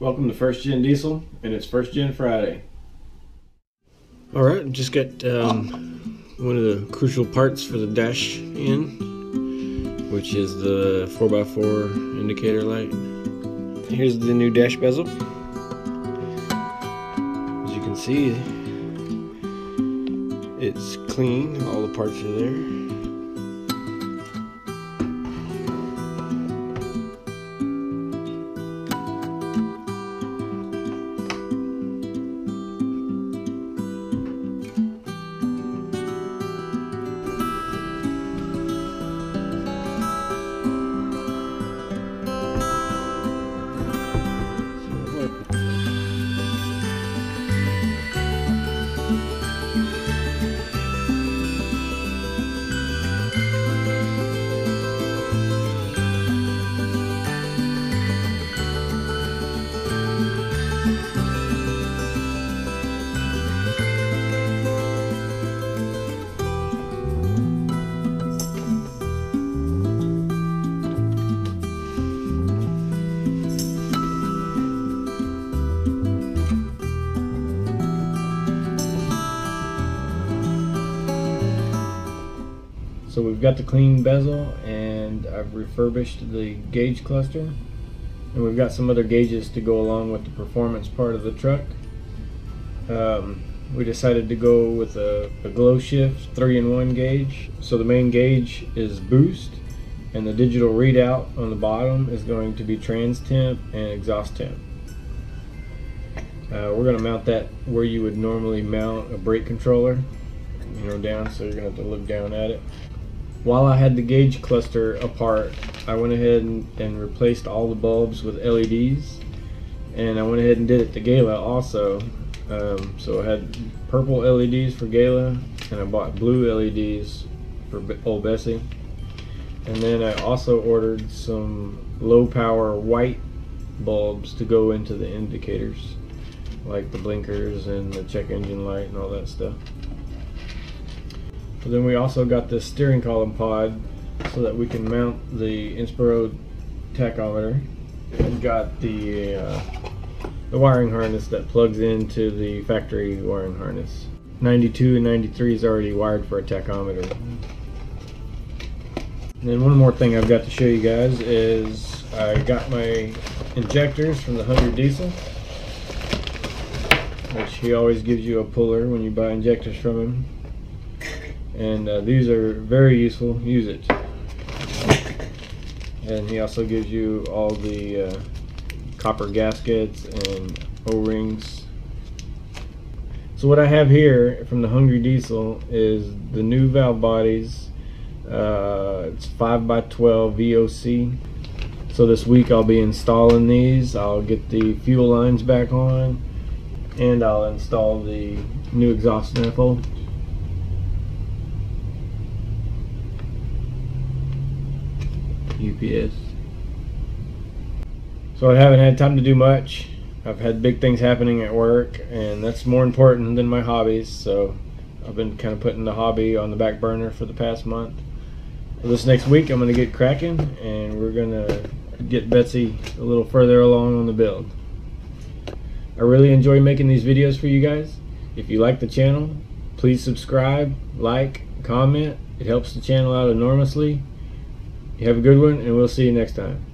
Welcome to First Gen Diesel, and it's First Gen Friday. All right, I just got um, one of the crucial parts for the dash in, which is the 4x4 indicator light. Here's the new dash bezel. As you can see, it's clean, all the parts are there. So we've got the clean bezel and I've refurbished the gauge cluster. And we've got some other gauges to go along with the performance part of the truck. Um, we decided to go with a, a GlowShift 3-in-1 gauge. So the main gauge is boost and the digital readout on the bottom is going to be trans temp and exhaust temp. Uh, we're going to mount that where you would normally mount a brake controller, you know, down, so you're going to have to look down at it while I had the gauge cluster apart, I went ahead and, and, replaced all the bulbs with LEDs. And I went ahead and did it to Gala also. Um, so I had purple LEDs for Gala, and I bought blue LEDs for Old Bessie. And then I also ordered some low power white bulbs to go into the indicators, like the blinkers and the check engine light and all that stuff. But then we also got this steering column pod so that we can mount the Inspiro tachometer. We've got the uh, the wiring harness that plugs into the factory wiring harness. 92 and 93 is already wired for a tachometer. And then one more thing I've got to show you guys is I got my injectors from the Hungry Diesel which he always gives you a puller when you buy injectors from him and uh, these are very useful. Use it. And he also gives you all the uh, copper gaskets and o-rings. So what I have here from the Hungry Diesel is the new valve bodies. Uh, it's 5 by 12 VCO so this week I'll be installing these. I'll get the fuel lines back on and I'll install the new exhaust manifold UPS. So I haven't had time to do much. I've had big things happening at work, and that's more important than my hobbies. So I've been kind of putting the hobby on the back burner for the past month. this next week, I'm going to get cracking, and we're going to get Betsy a little further along on the build. I really enjoy making these videos for you guys. If you like the channel, please subscribe, like, comment. It helps the channel out enormously. You have a good one, and we'll see you next time.